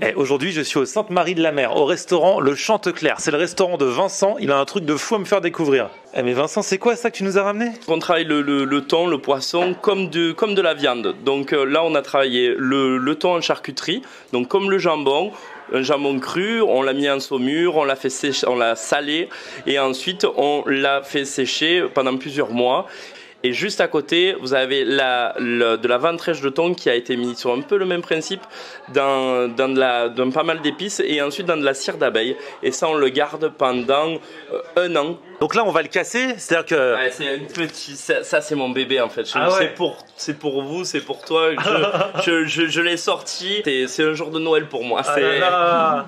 Eh, Aujourd'hui, je suis au Sainte-Marie-de-la-Mer, au restaurant Le Chanteclair. C'est le restaurant de Vincent. Il a un truc de fou à me faire découvrir. Eh, mais Vincent, c'est quoi ça que tu nous as ramené? On travaille le, le- thon, le poisson comme de, comme de la viande. Donc euh, là, on a travaillé le, le thon en charcuterie, donc comme le jambon. Un jambon cru, on l'a mis en saumure, on l'a fait sécher, on l'a salé et ensuite on l'a fait sécher pendant plusieurs mois. Et juste à côté, vous avez la, le- de la ventrèche de thon qui a été mise sur un peu le même principe dans, dans, de la, dans pas mal d'épices et ensuite dans de la cire d'abeille. Et ça, on le garde pendant euh, un an Donc là, on va le casser. C'est-à-dire que. Ouais, c'est une petite. Ça, ça, c'est mon bébé en fait. Ah ouais. C'est pour, c'est pour vous, c'est pour toi. Je, je, je, je l'ai sorti. C'est, un jour de Noël pour moi. Ah C'est- là là.